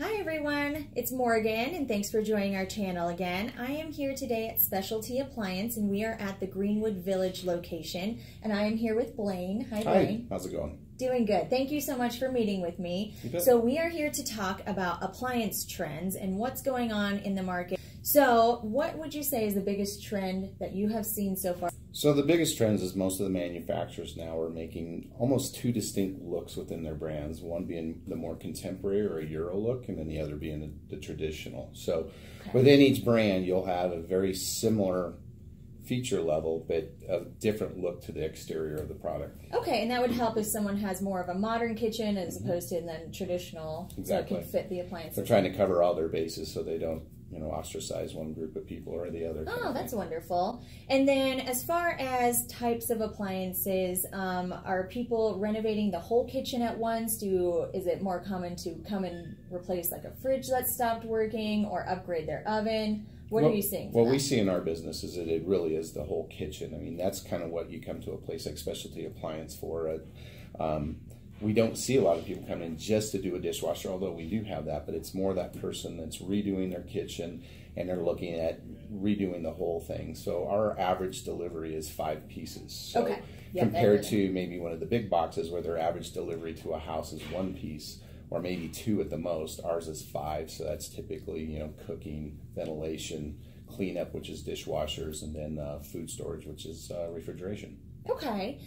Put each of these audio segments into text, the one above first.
Hi everyone, it's Morgan and thanks for joining our channel again. I am here today at Specialty Appliance and we are at the Greenwood Village location and I am here with Blayne. Hi Blayne. How's it going? Doing good. Thank you so much for meeting with me. So we are here to talk about appliance trends and what's going on in the market. So what would you say is the biggest trend that you have seen so far? So the biggest trends is most of the manufacturers now are making almost two distinct looks within their brands. One being the more contemporary or a Euro look, and then the other being the, the traditional. So okay. within each brand, you'll have a very similar feature level, but a different look to the exterior of the product. Okay, and that would help if someone has more of a modern kitchen as mm-hmm. opposed to then traditional, exactly. so it can fit the appliances. They're trying to cover all their bases so they don't you know ostracize one group of people or the other. Oh, that's wonderful. And then as far as types of appliances, um, are people renovating the whole kitchen at once? Do is it more common to come and replace like a fridge that stopped working or upgrade their oven? What well, are you seeing? What that? we see in our business is that it really is the whole kitchen. I mean, that's kind of what you come to a place like Specialty Appliance for. Uh, um, we don't see a lot of people come in just to do a dishwasher, although we do have that, but it's more that person that's redoing their kitchen and they're looking at redoing the whole thing. So our average delivery is five pieces. So okay. Yep, compared to maybe one of the big boxes where their average delivery to a house is one piece or maybe two at the most, ours is five. So that's typically, you know, cooking, ventilation, cleanup, which is dishwashers, and then uh, food storage, which is uh, refrigeration. Okay.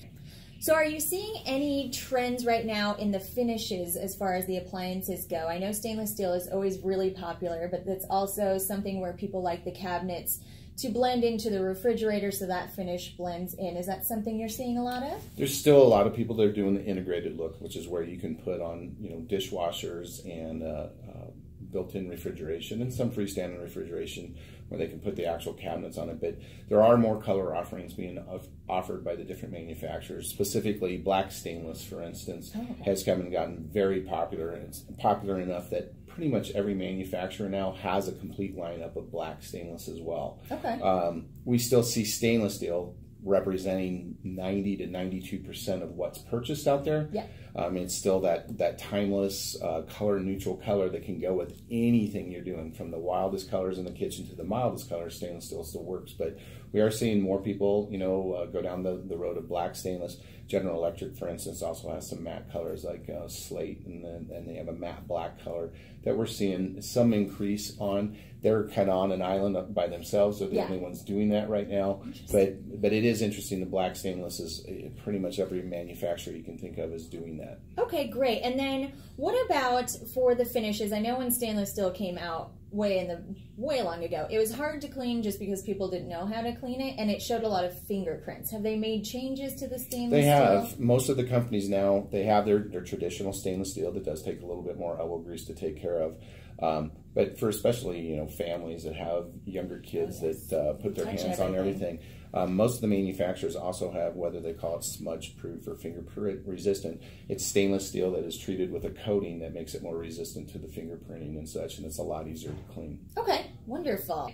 So are you seeing any trends right now in the finishes as far as the appliances go? I know stainless steel is always really popular, but that's also something where people like the cabinets to blend into the refrigerator so that finish blends in. Is that something you're seeing a lot of? There's still a lot of people that are doing the integrated look, which is where you can put on, you know, dishwashers and uh, uh, built-in refrigeration and some freestanding refrigeration where they can put the actual cabinets on it. But there are more color offerings being offered by the different manufacturers. Specifically, black stainless, for instance, oh, has come and gotten very popular, and it's popular enough that pretty much every manufacturer now has a complete lineup of black stainless as well. Okay. Um, we still see stainless steel representing 90 to 92 percent of what's purchased out there. Yeah. Um, it's still that that timeless uh, color neutral color that can go with anything you're doing, from the wildest colors in the kitchen to the mildest colors. Stainless steel still works, but we are seeing more people, you know, uh, go down the, the road of black stainless. General Electric, for instance, also has some matte colors like uh, slate, and then and they have a matte black color that we're seeing some increase on. They're kind of on an island by themselves. They're the yeah. only ones doing that right now. But but it is interesting. The black stainless is uh, pretty much every manufacturer you can think of is doing that. Okay, great. And then what about for the finishes? I know when stainless steel came out, way in the way long ago. It was hard to clean just because people didn't know how to clean it, and it showed a lot of fingerprints. Have they made changes to the stainless? Steel? They have. Steel? Most of the companies now they have their their traditional stainless steel that does take a little bit more elbow grease to take care of. Um, but for especially you know families that have younger kids oh, yes. that uh, put their Touch hands everything. on everything, um, most of the manufacturers also have whether they call it smudge proof or fingerprint resistant. It's stainless steel that is treated with a coating that makes it more resistant to the fingerprinting and such, and it's a lot easier to clean. Okay, wonderful.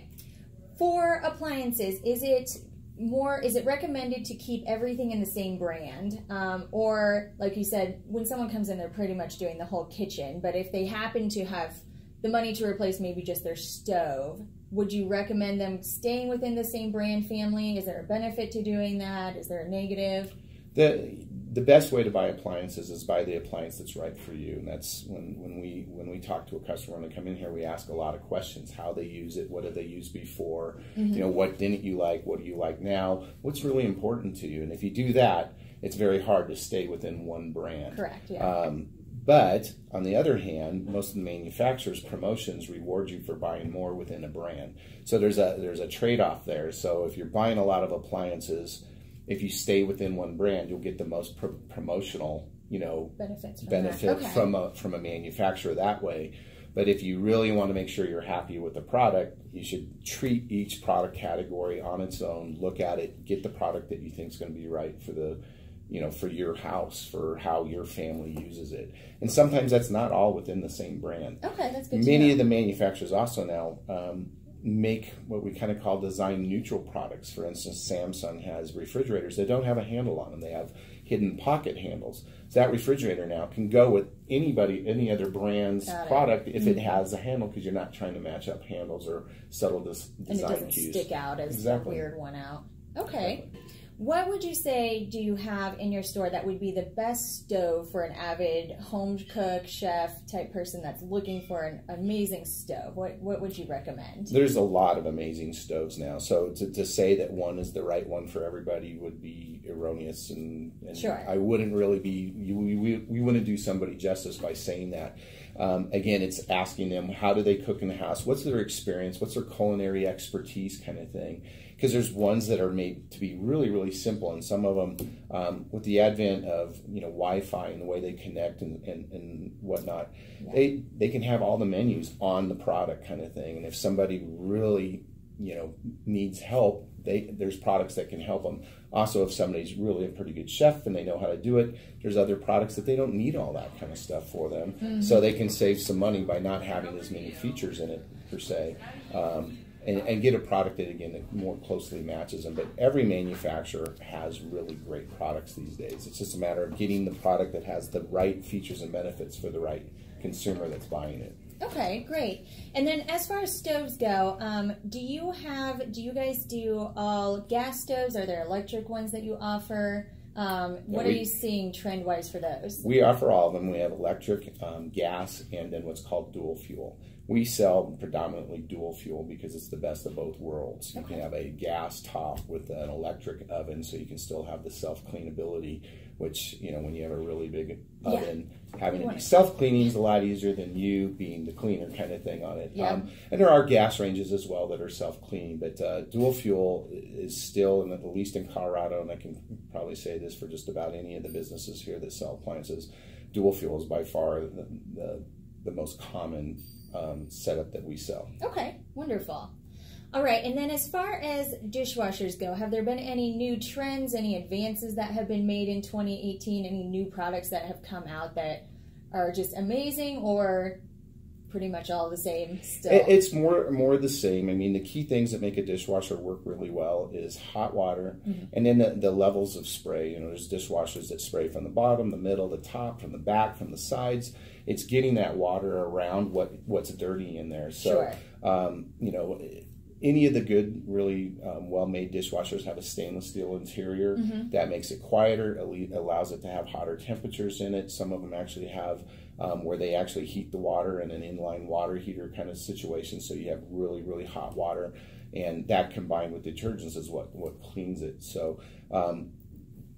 For appliances, is it more is it recommended to keep everything in the same brand um, or like you said when someone comes in they're pretty much doing the whole kitchen but if they happen to have the money to replace maybe just their stove would you recommend them staying within the same brand family? Is there a benefit to doing that? Is there a negative? The the best way to buy appliances is buy the appliance that's right for you, and that's when, when we when we talk to a customer when they come in here, we ask a lot of questions: how they use it, what did they use before, mm-hmm. you know, what didn't you like, what do you like now, what's really important to you, and if you do that, it's very hard to stay within one brand. Correct. Yeah. Um, but on the other hand, most of the manufacturers' promotions reward you for buying more within a brand. So there's a there's a trade off there. So if you're buying a lot of appliances, if you stay within one brand, you'll get the most pro- promotional you know benefits from benefit okay. from a from a manufacturer that way. But if you really want to make sure you're happy with the product, you should treat each product category on its own. Look at it, get the product that you think is going to be right for the you know, for your house, for how your family uses it. And sometimes that's not all within the same brand. Okay, that's good. Many of the manufacturers also now um, make what we kind of call design neutral products. For instance, Samsung has refrigerators that don't have a handle on them. They have hidden pocket handles. So that refrigerator now can go with anybody, any other brand's product if mm-hmm. it has a handle because you're not trying to match up handles or settle this design and it doesn't cues. stick out as exactly. a weird one out. Okay. Exactly. What would you say do you have in your store that would be the best stove for an avid home cook, chef type person that's looking for an amazing stove? What what would you recommend? There's a lot of amazing stoves now. So to, to say that one is the right one for everybody would be erroneous and, and sure. I wouldn't really be you, we, we wouldn't do somebody justice by saying that. Um, again, it's asking them how do they cook in the house? What's their experience? What's their culinary expertise kind of thing? Because there's ones that are made to be really really simple and some of them um, with the advent of you know wi-fi and the way they connect and, and, and whatnot yeah. they they can have all the menus on the product kind of thing and if somebody really you know needs help they there's products that can help them also if somebody's really a pretty good chef and they know how to do it there's other products that they don't need all that kind of stuff for them mm-hmm. so they can save some money by not having as many features in it per se um, and, and, get a product that again that more closely matches them. But every manufacturer has really great products these days. It's just a matter of getting the product that has the right features and benefits for the right consumer that's buying it. Okay, great. And then as far as stoves go, um, do you have, do you guys do all gas stoves? Are there electric ones that you offer? Um, what we, are you seeing trend wise for those? We offer all of them. We have electric, um, gas, and then what's called dual fuel. We sell predominantly dual fuel because it's the best of both worlds. You okay. can have a gas top with an electric oven, so you can still have the self cleanability. Which you know, when you have a really big oven, yeah. having it be self cleaning is a lot easier than you being the cleaner kind of thing on it. Yeah. Um, and there are gas ranges as well that are self cleaning, but uh, dual fuel is still, and at least in Colorado, and I can probably say this for just about any of the businesses here that sell appliances, dual fuel is by far the, the, the most common um, setup that we sell. Okay, wonderful. All right, and then as far as dishwashers go, have there been any new trends, any advances that have been made in 2018, any new products that have come out that are just amazing or pretty much all the same still? It's more more the same. I mean, the key things that make a dishwasher work really well is hot water mm-hmm. and then the, the, levels of spray. You know, there's dishwashers that spray from the bottom, the middle, the top, from the back, from the sides. It's getting that water around what what's dirty in there. So, sure. um, you know, any of the good, really um, well-made dishwashers have a stainless steel interior mm-hmm. that makes it quieter, allows it to have hotter temperatures in it. Some of them actually have um, where they actually heat the water in an inline water heater kind of situation, so you have really, really hot water, and that combined with detergents is what what cleans it. So. Um,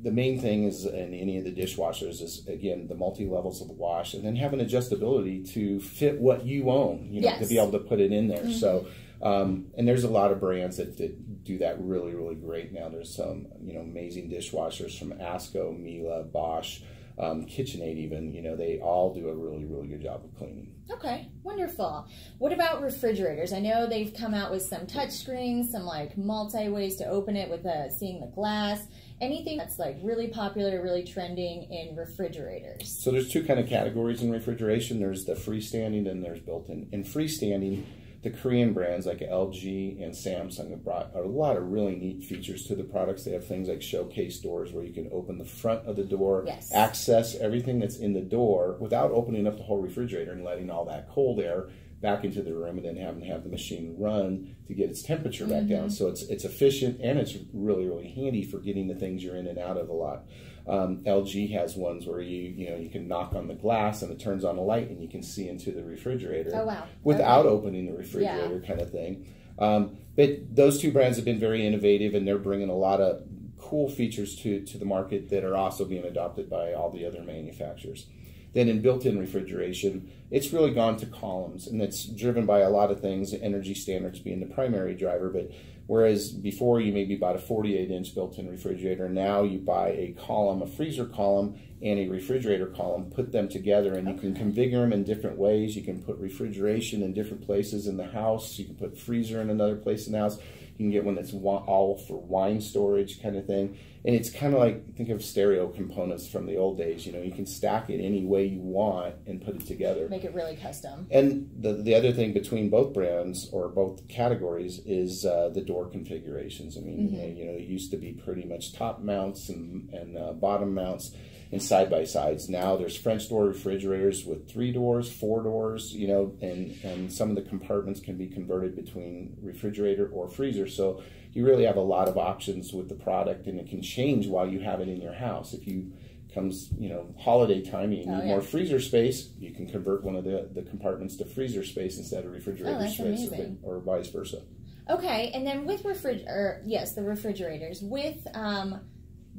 the main thing is in any of the dishwashers is again the multi levels of the wash and then having adjustability to fit what you own you know yes. to be able to put it in there mm-hmm. so um, and there's a lot of brands that, that, do that really, really great now. There's some, you know, amazing dishwashers from ASKO, Miele, Bosch, um, KitchenAid even, you know, they all do a really, really good job of cleaning. Okay, wonderful. What about refrigerators? I know they've come out with some touch screens, some like multi ways to open it with uh, seeing the glass. Anything that's like really popular, really trending in refrigerators. So there's two kind of categories in refrigeration. There's the freestanding and there's built-in. In freestanding, the Korean brands like LG and Samsung have brought a lot of really neat features to the products. They have things like showcase doors where you can open the front of the door, yes. access everything that's in the door without opening up the whole refrigerator and letting all that cold air back into the room and then having to have the machine run to get its temperature back mm-hmm. down. So it's it's efficient and it's really really handy for getting the things you're in and out of a lot. Um, LG has ones where you you know you can knock on the glass and it turns on a light and you can see into the refrigerator oh, wow. without okay. opening the refrigerator yeah. kind of thing. Um, but those two brands have been very innovative and they're bringing a lot of cool features to to the market that are also being adopted by all the other manufacturers. Then in built-in refrigeration, it's really gone to columns, and it's driven by a lot of things, energy standards being the primary driver. But whereas before you maybe bought a 48-inch built-in refrigerator, now you buy a column, a freezer column, and a refrigerator column, put them together, and you can configure them in different ways. You can put refrigeration in different places in the house. You can put freezer in another place in the house. You can get one that's all for wine storage kind of thing. And it's kind of like, think of stereo components from the old days. You know, you can stack it any way you want and put it together. Make it really custom. And the the other thing between both brands or both categories is uh, the door configurations. I mean, Mm-hmm. you know, it used to be pretty much top mounts and and uh, bottom mounts and side by sides. Now there's French door refrigerators with three doors, four doors, you know, and and some of the compartments can be converted between refrigerator or freezer. So you really have a lot of options with the product, and it can change while you have it in your house. If you comes you know holiday time you need Oh, yeah. more freezer space you can convert one of the, the compartments to freezer space instead of refrigerator Oh, space or, or vice versa Okay, and then with refrig or yes, the refrigerators with um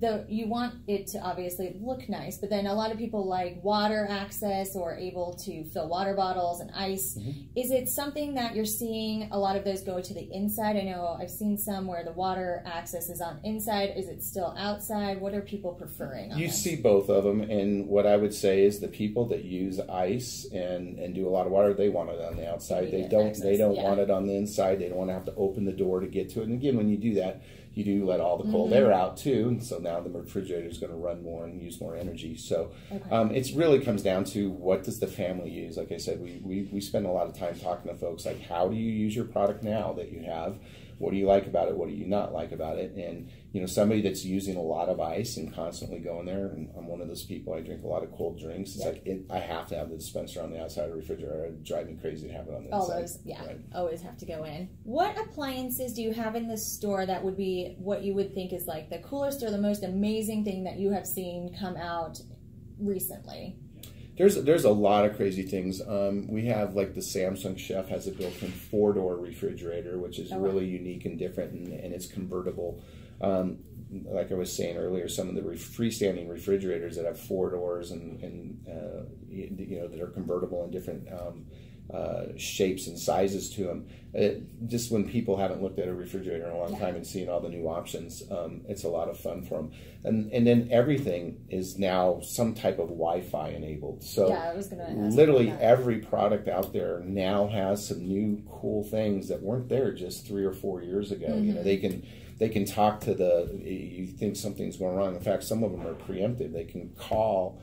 the you want it to obviously look nice, but then a lot of people like water access or able to fill water bottles and ice. Mm-hmm. Is it something that you're seeing a lot of those go to the inside? I know I've seen some where the water access is on inside. Is it still outside? What are people preferring? You this? see both of them and what i would say is the people that use ice and and do a lot of water they want it on the outside they Immediate don't access, they don't yeah. want it on the inside they don't want to have to open the door to get to it and again when you do that you do let all the cold Mm-hmm. air out too and so now the refrigerator is going to run more and use more energy so Okay. um, it's really comes down to what does the family use like i said we, we, we spend a lot of time talking to folks like how do you use your product now that you have what do you like about it what do you not like about it and you know somebody that's using a lot of ice and constantly going there and i'm one of those people i drink a lot of cold drinks it's like it, i have to have the dispenser on the outside of the refrigerator it'd drive me crazy to have it on the All inside those, yeah, Right. always have to go in. What appliances do you have in the store that would be what you would think is like the coolest or the most amazing thing that you have seen come out recently? There's there's a lot of crazy things. Um, we have like the Samsung Chef has a built-in four-door refrigerator, which is Oh, wow. really unique and different, and, and it's convertible. Um, like I was saying earlier, some of the re- freestanding refrigerators that have four doors and, and uh, you, you know that are convertible and different um, uh, shapes and sizes to them. It, just when people haven't looked at a refrigerator in a long Yeah. time and seen all the new options, um, it's a lot of fun for them. And and then everything is now some type of Wi-Fi enabled. So yeah, I was gonna literally every product out there now has some new cool things that weren't there just three or four years ago. You Mm-hmm. know, they can they can talk to the you think something's going wrong. In fact, some of them are preemptive. They can call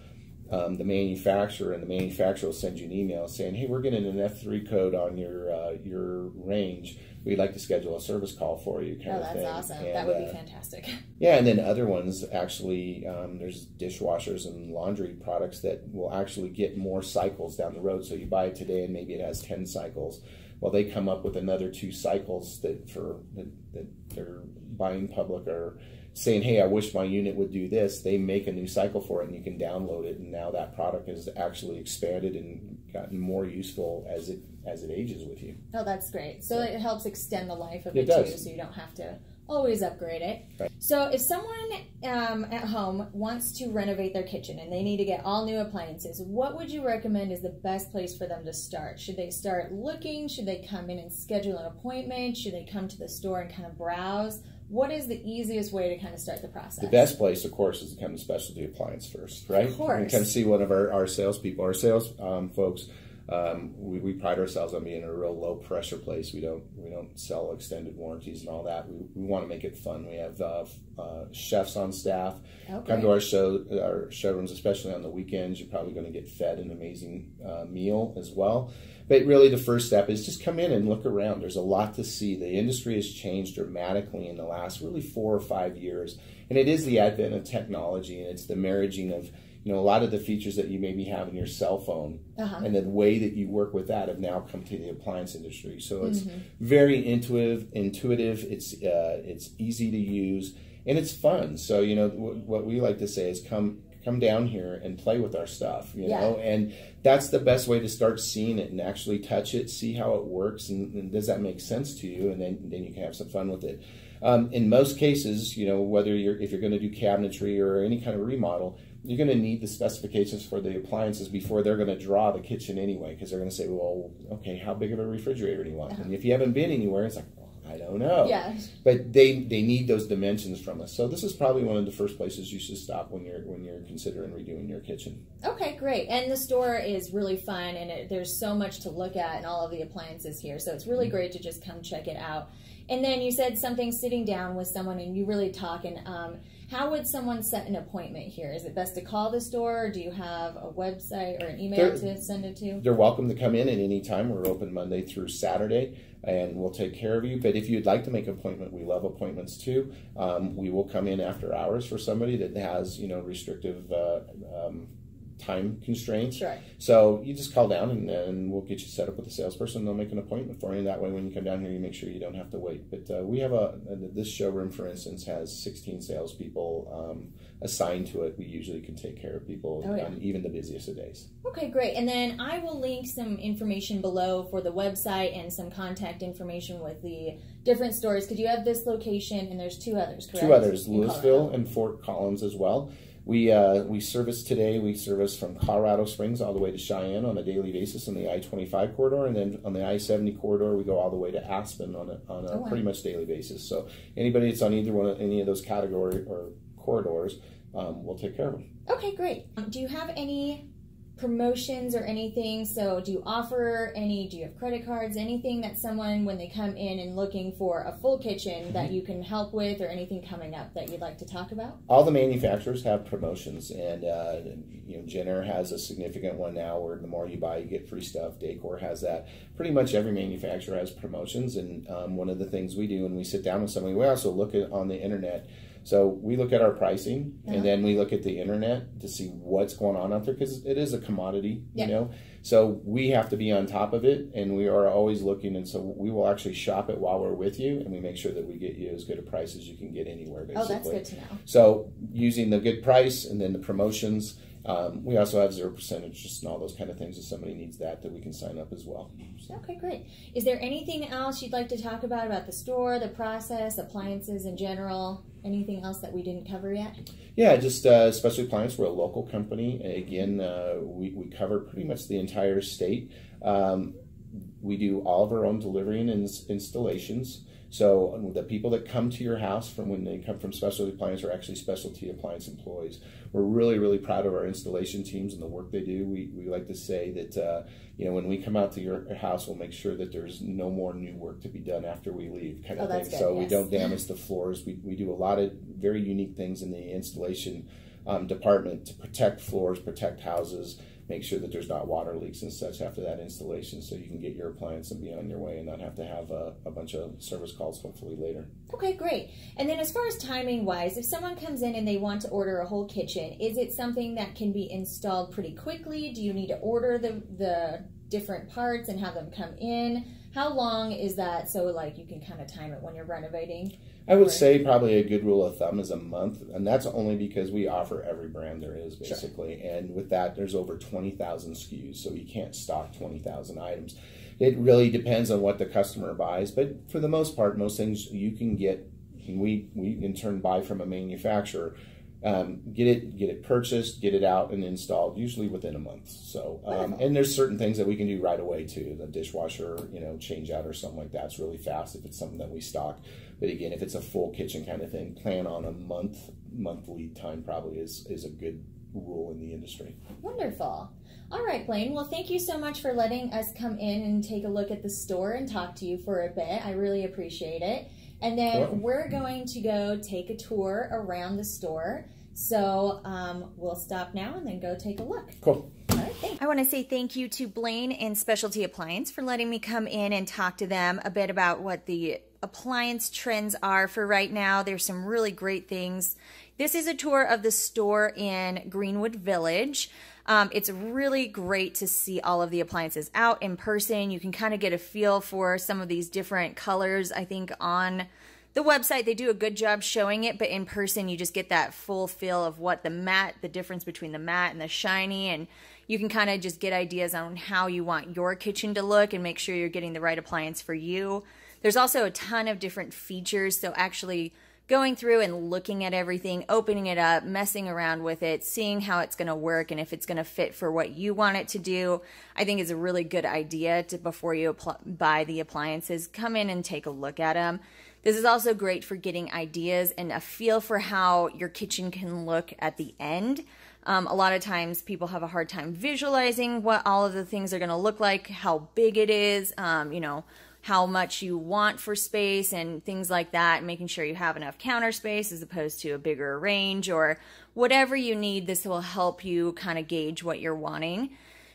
um, the manufacturer, and the manufacturer will send you an email saying, "Hey, we're getting an F3 code on your uh, your range. We'd like to schedule a service call for you." Kind Oh, of that's thing. awesome. And, that would be uh, fantastic. yeah, and then other ones actually, um, there's dishwashers and laundry products that will actually get more cycles down the road. So you buy it today, and maybe it has ten cycles. Well, they come up with another two cycles that for that, that their buying public are saying, "Hey, I wish my unit would do this." They make a new cycle for it, and you can download it. And now that product has actually expanded and gotten more useful as it as it ages with you. Oh, that's great. So it helps extend the life of It it, does. too, so you don't have to always upgrade it. Right. So if someone um, at home wants to renovate their kitchen and they need to get all new appliances, what would you recommend is the best place for them to start? Should they start looking? Should they come in and schedule an appointment? Should they come to the store and kind of browse? What is the easiest way to kind of start the process? The best place, of course, is to come to specialty appliance first, right? Of course. And come see one of our, our salespeople. Our sales um, folks, um, we, we pride ourselves on being a real low pressure place. We don't we don't sell extended warranties and all that. We, we want to make it fun. We have uh, uh, chefs on staff. Okay. Come to our show our showrooms, especially on the weekends. You're probably going to get fed an amazing uh, meal as well. But really, the first step is just come in and look around. There's a lot to see. The industry has changed dramatically in the last really four or five years, and it is the advent of technology and it's the marrying of you know a lot of the features that you maybe have in your cell phone Uh-huh. and the way that you work with that have now come to the appliance industry. So it's Mm-hmm. very intuitive. Intuitive. It's uh, it's easy to use and it's fun. So you know w- what we like to say is come come down here and play with our stuff. You Yeah. know, and that's the best way to start seeing it and actually touch it, see how it works, and, and does that make sense to you, and then then you can have some fun with it. Um, in most cases, you know, whether you're if you're going to do cabinetry or any kind of remodel, you're going to need the specifications for the appliances before they're going to draw the kitchen anyway, because they're going to say, well, okay, how big of a refrigerator do you want? And if you haven't been anywhere, it's like, I don't know. Yeah. But they they need those dimensions from us. So this is probably one of the first places you should stop when you're when you're considering redoing your kitchen. Okay, great. And the store is really fun, and it, there's so much to look at and all of the appliances here. So it's really Mm-hmm. great to just come check it out. And then you said something sitting down with someone and you really talk. And um, How would someone set an appointment here? Is it best to call the store, or do you have a website or an email There- to send it to? They're welcome to come in at any time. We're open Monday through Saturday, and we'll take care of you. But if you'd like to make an appointment, we love appointments too. Um, we will come in after hours for somebody that has, you know, restrictive uh, um, time constraints. Sure. So you just call down, and, and we'll get you set up with a salesperson. They'll make an appointment for you. That way, when you come down here, you make sure you don't have to wait. But uh, we have a this showroom, for instance, has 16 salespeople um, assigned to it. We usually can take care of people Oh, yeah. on even the busiest of days. Okay, great. And then I will link some information below for the website and some contact information with the different stores because you have this location and there's two others, correct? Two others, In Louisville Colorado. and Fort Collins as well. We uh, we service today. We service from Colorado Springs all the way to Cheyenne on a daily basis on the I twenty five corridor, and then on the I seventy corridor, we go all the way to Aspen on a on a Oh, wow. pretty much daily basis. So anybody that's on either one of any of those category or corridors, um, we'll take care of them. Okay, great. Um, do you have any promotions or anything? So, do you offer any? Do you have credit cards? Anything that someone, when they come in and looking for a full kitchen, Mm-hmm. that you can help with, or anything coming up that you'd like to talk about? all the manufacturers have promotions, and uh, you know Jenn-Air has a significant one now, where the more you buy, you get free stuff. Dacor has that. Pretty much every manufacturer has promotions, and um, one of the things we do when we sit down with somebody, we also look at on the internet. So we look at our pricing, Yeah. and then we look at the internet to see what's going on out there because it is a commodity, Yeah. you know. So we have to be on top of it, and we are always looking. And so we will actually shop it while we're with you, and we make sure that we get you as good a price as you can get anywhere. Basically. Oh, that's good to know. So using the good price and then the promotions, um, we also have zero percentage just and all those kind of things. If somebody needs that, that we can sign up as well. Okay, great. Is there anything else you'd like to talk about about the store, the process, appliances in general? Anything else that we didn't cover yet? Yeah, just uh, Specialty Appliance. We're a local company. Again, uh, we, we cover pretty much the entire state. Um, we do all of our own delivery and ins- installations. So um, the people that come to your house from when they come from Specialty Appliance are actually Specialty Appliance employees. We're really, really proud of our installation teams and the work they do. We, we like to say that, uh, you know, when we come out to your house, we'll make sure that there's no more new work to be done after we leave kind of Oh, thing. good, so we don't damage the floors. We, we do a lot of very unique things in the installation um, department to protect floors, protect houses, make sure that there's not water leaks and such after that installation so you can get your appliance and be on your way and not have to have a, a bunch of service calls hopefully later. Okay, great. And then as far as timing wise, if someone comes in and they want to order a whole kitchen, is it something that can be installed pretty quickly? Do you need to order the the different parts and have them come in? How long is that so like you can kind of time it when you're renovating? I would Or- say probably a good rule of thumb is a month, and that's only because we offer every brand there is Sure. basically. And with that, there's over 20,000 SKUs, so you can't stock 20,000 items. It really depends on what the customer buys, but for the most part, most things you can get, and we, we in turn buy from a manufacturer. Um, get it, get it purchased, get it out and installed, usually within a month. So, um, and there's certain things that we can do right away too. The dishwasher, you know, change out or something like that's really fast if it's something that we stock. But again, if it's a full kitchen kind of thing, plan on a month month lead time probably is is a good rule in the industry. Wonderful. All right, Blayne. Well, thank you so much for letting us come in and take a look at the store and talk to you for a bit. I really appreciate it. And then Welcome. we're going to go take a tour around the store. So um, we'll stop now and then go take a look. Cool. All right. I want to say thank you to Blayne and Specialty Appliance for letting me come in and talk to them a bit about what the appliance trends are for right now. There's some really great things. This is a tour of the store in Greenwood Village. Um, it's really great to see all of the appliances out in person. You can kind of get a feel for some of these different colors. I think on the website they do a good job showing it but in person you just get that full feel of what the matte the difference between the matte and the shiny and you can kind of just get ideas on how you want your kitchen to look and make sure you're getting the right appliance for you there's also a ton of different features so actually going through and looking at everything opening it up messing around with it seeing how it's going to work and if it's going to fit for what you want it to do i think is a really good idea to before you buy the appliances come in and take a look at them this is also great for getting ideas and a feel for how your kitchen can look at the end. Um, a lot of times people have a hard time visualizing what all of the things are going to look like, how big it is, um, you know, how much you want for space and things like that, making sure you have enough counter space as opposed to a bigger range or whatever you need. This will help you kind of gauge what you're wanting.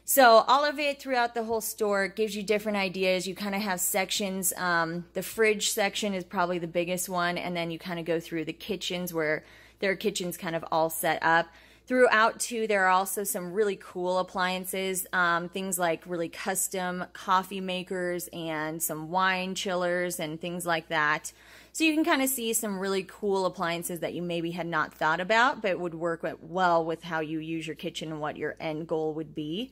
So all of it throughout the whole store gives you different ideas. You kind of have sections. Um, the fridge section is probably the biggest one, and then you kind of go through the kitchens where their kitchens kind of all set up. Throughout too, there are also some really cool appliances, um, things like really custom coffee makers and some wine chillers and things like that. So you can kind of see some really cool appliances that you maybe had not thought about, but would work well with how you use your kitchen and what your end goal would be.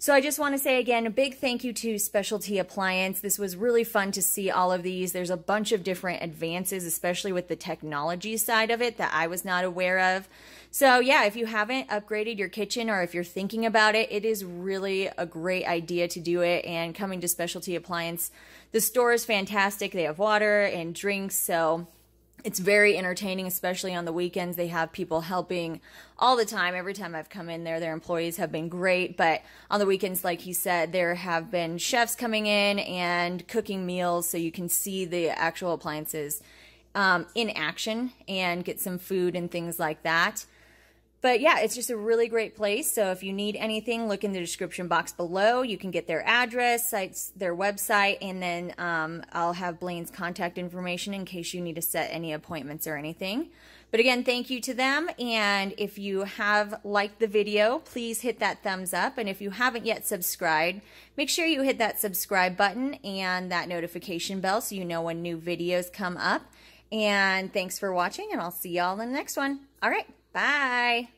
So I just want to say again, a big thank you to Specialty Appliance. This was really fun to see all of these. There's a bunch of different advances, especially with the technology side of it that I was not aware of. So yeah, if you haven't upgraded your kitchen or if you're thinking about it, it is really a great idea to do it. And coming to Specialty Appliance, the store is fantastic. They have water and drinks. So it's very entertaining, especially on the weekends. They have people helping all the time. Every time I've come in there, their employees have been great. But on the weekends, like he said, there have been chefs coming in and cooking meals so you can see the actual appliances um, in action and get some food and things like that. But yeah, it's just a really great place. So if you need anything, look in the description box below. You can get their address, sites, their website, and then um, I'll have Blayne's contact information in case you need to set any appointments or anything. But again, thank you to them. And if you have liked the video, please hit that thumbs up. And if you haven't yet subscribed, make sure you hit that subscribe button and that notification bell so you know when new videos come up. And thanks for watching, and I'll see y'all in the next one. All right. Bye.